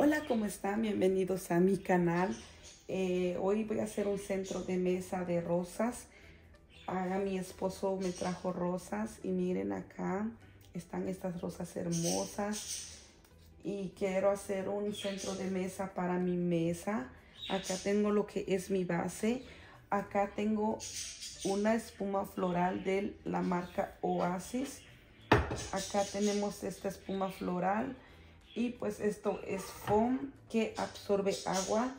Hola, ¿cómo están? Bienvenidos a mi canal. Eh, hoy voy a hacer un centro de mesa de rosas. Haga mi esposo me trajo rosas y miren acá están estas rosas hermosas. Y quiero hacer un centro de mesa para mi mesa. Acá tengo lo que es mi base. Acá tengo una espuma floral de la marca Oasis. Acá tenemos esta espuma floral y pues esto es foam que absorbe agua.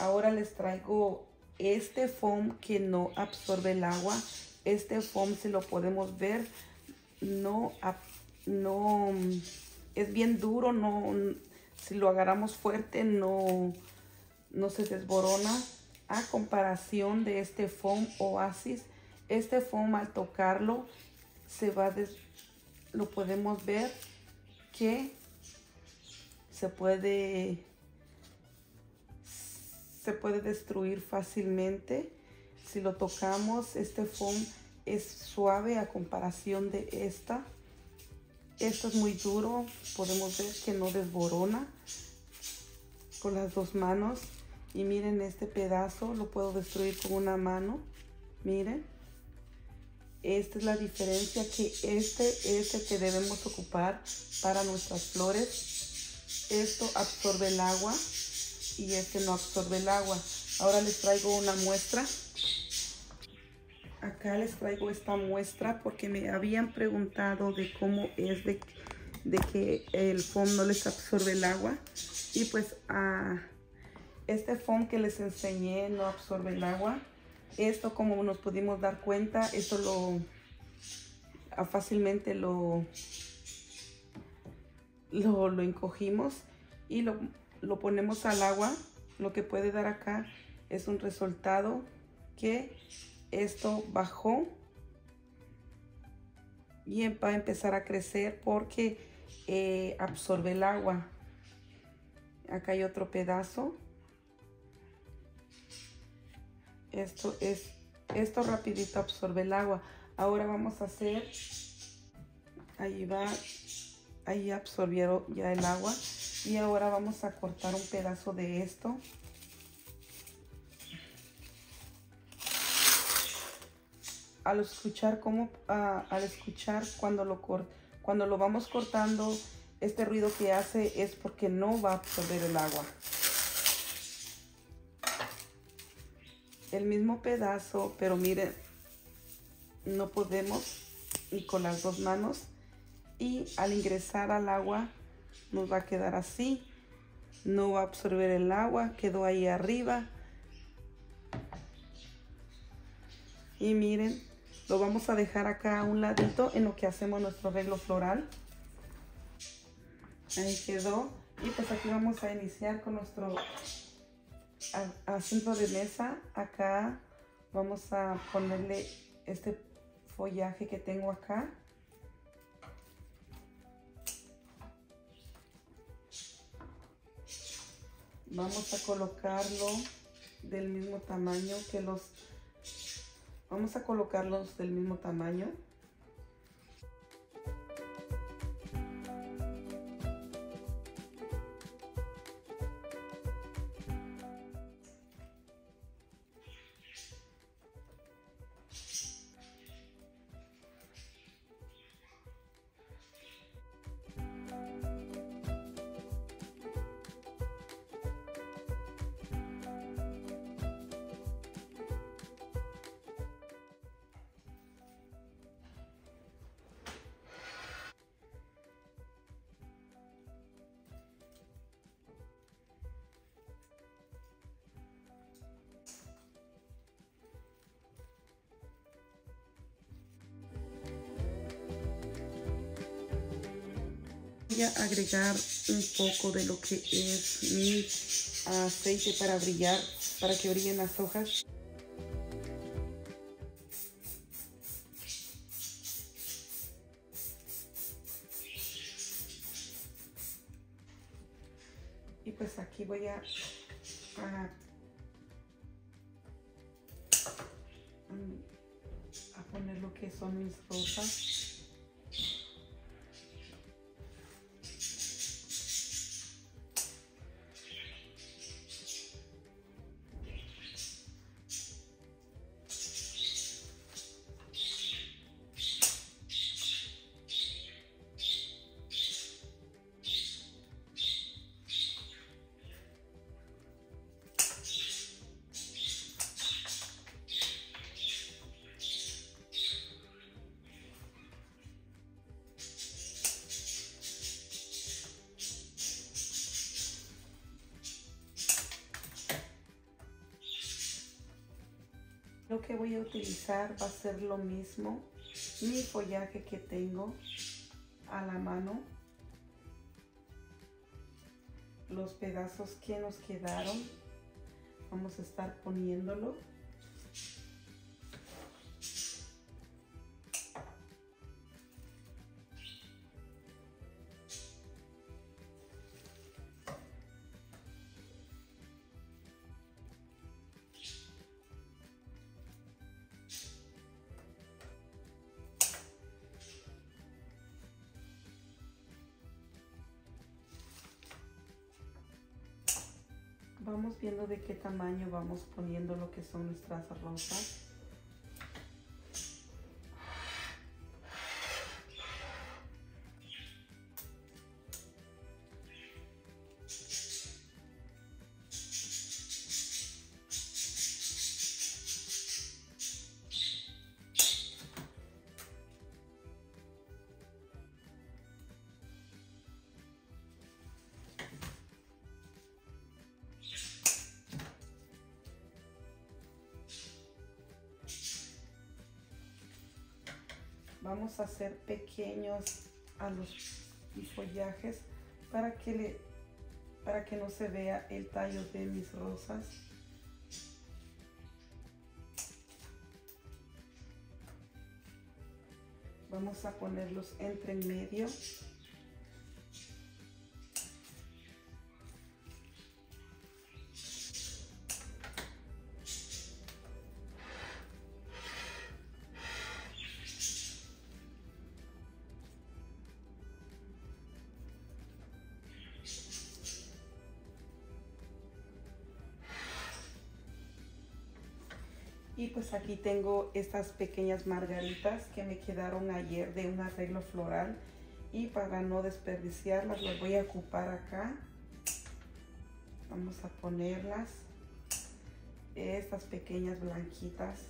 Ahora les traigo este foam que no absorbe el agua. Este foam si lo podemos ver no, no es bien duro, no si lo agarramos fuerte no, no se desborona. A comparación de este foam Oasis, este foam al tocarlo se va lo podemos ver que se puede, se puede destruir fácilmente. Si lo tocamos, este foam es suave a comparación de esta. Esto es muy duro, podemos ver que no desborona con las dos manos. Y miren este pedazo, lo puedo destruir con una mano. Miren. Esta es la diferencia que este es el que debemos ocupar para nuestras flores esto absorbe el agua y este no absorbe el agua. Ahora les traigo una muestra. Acá les traigo esta muestra porque me habían preguntado de cómo es de, que el foam no les absorbe el agua. Y pues a este foam que les enseñé no absorbe el agua. Esto como nos pudimos dar cuenta, esto lo fácilmente lo lo, encogimos y lo, lo ponemos al agua. Lo que puede dar acá es un resultado que esto bajó y va a empezar a crecer porque eh, absorbe el agua. Acá hay otro pedazo. Esto es, esto rapidito absorbe el agua. Ahora vamos a hacer, ahí va ahí absorbieron ya el agua. Y ahora vamos a cortar un pedazo de esto. Al escuchar cómo al escuchar cuando lo cuando lo vamos cortando este ruido que hace es porque no va a absorber el agua. El mismo pedazo pero miren no podemos y con las dos manos y al ingresar al agua nos va a quedar así. No va a absorber el agua, quedó ahí arriba. Y miren, lo vamos a dejar acá a un ladito en lo que hacemos nuestro arreglo floral. Ahí quedó. Y pues aquí vamos a iniciar con nuestro centro de mesa. Acá vamos a ponerle este follaje que tengo acá. Vamos a colocarlo del mismo tamaño que los vamos a colocarlos del mismo tamaño voy a agregar un poco de lo que es mi aceite para brillar, para que brillen las hojas. Y pues aquí voy a, a, a poner lo que son mis rosas. Que voy a utilizar va a ser lo mismo. Mi follaje que tengo a la mano. Los pedazos que nos quedaron. Vamos a estar poniéndolo. Vamos viendo de qué tamaño vamos poniendo lo que son nuestras rosas. Vamos a hacer pequeños a los follajes para que le para que no se vea el tallo de mis rosas. Vamos a ponerlos entre en medio Y pues aquí tengo estas pequeñas margaritas que me quedaron ayer de un arreglo floral. Y para no desperdiciarlas, las voy a ocupar acá. Vamos a ponerlas. Estas pequeñas blanquitas.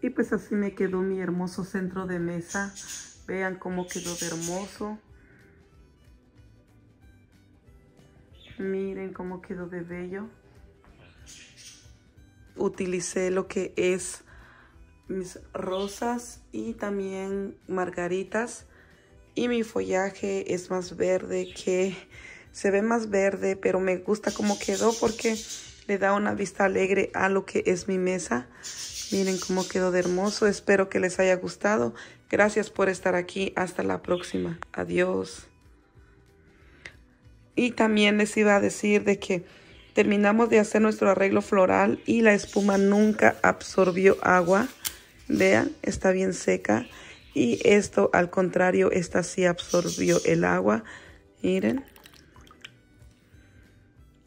Y pues así me quedó mi hermoso centro de mesa. Vean cómo quedó de hermoso. Miren cómo quedó de bello. Utilicé lo que es mis rosas y también margaritas. Y mi follaje es más verde que... Se ve más verde, pero me gusta cómo quedó porque le da una vista alegre a lo que es mi mesa. Miren cómo quedó de hermoso. Espero que les haya gustado. Gracias por estar aquí. Hasta la próxima. Adiós. Y también les iba a decir de que terminamos de hacer nuestro arreglo floral y la espuma nunca absorbió agua. Vean, está bien seca. Y esto, al contrario, esta sí absorbió el agua. Miren.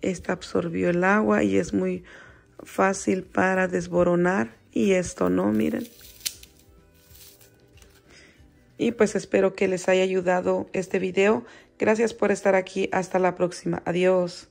Esta absorbió el agua y es muy fácil para desboronar y esto no, miren. Y pues espero que les haya ayudado este video. Gracias por estar aquí. Hasta la próxima. Adiós.